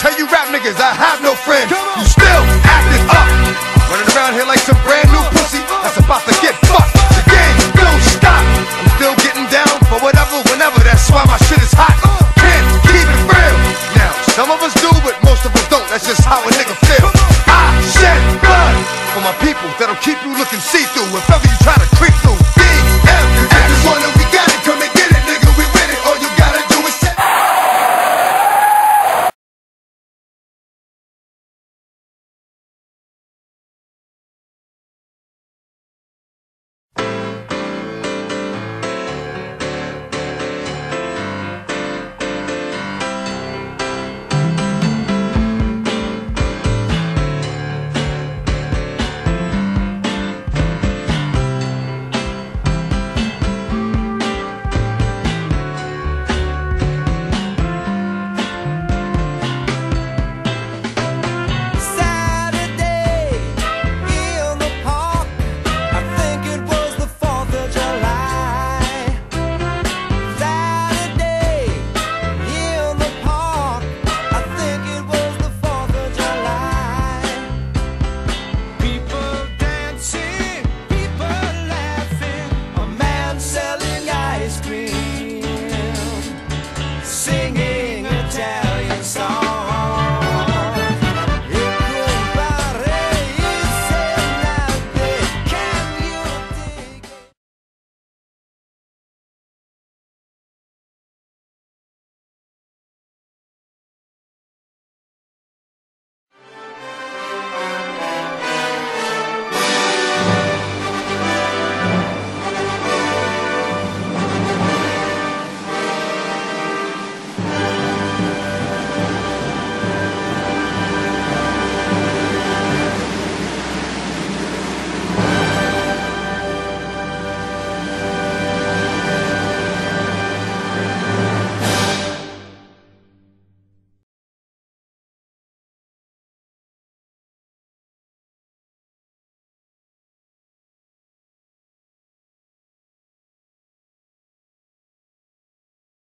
Tell you rap niggas, I have no friends. You still acting up. Running around here like some brand new pussy that's about to get fucked. The game don't stop. I'm still getting down for whatever, whenever. That's why my shit is hot. Can't keep it real. Now, some of us do, but most of us don't. That's just how a nigga feel. I shed blood for my people that'll keep you looking see through. If ever you try